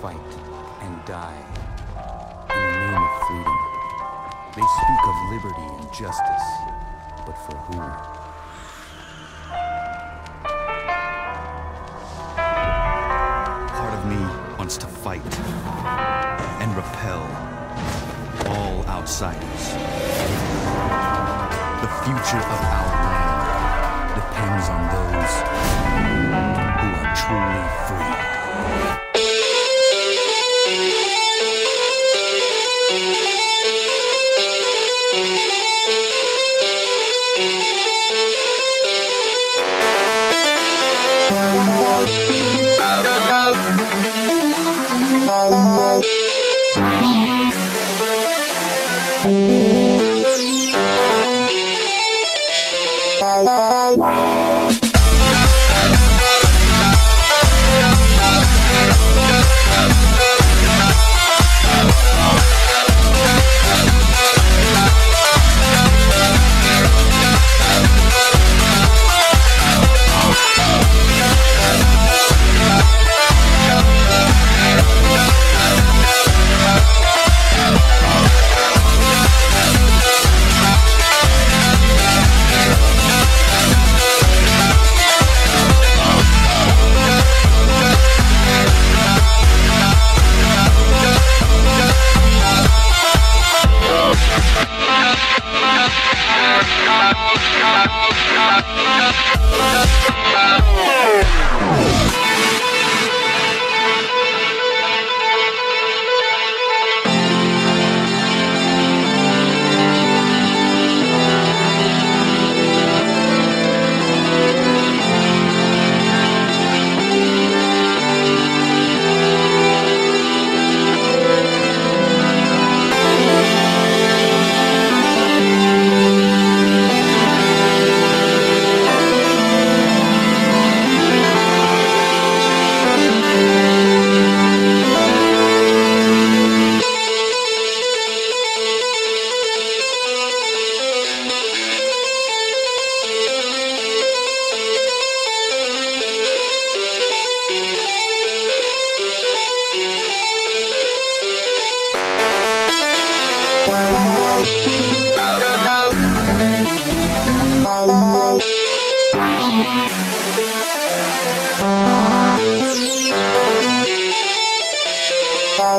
fight and die in the name of freedom. They speak of liberty and justice, but for who? Part of me wants to fight and repel all outsiders. The future of our land depends on those who are truly free.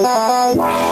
La la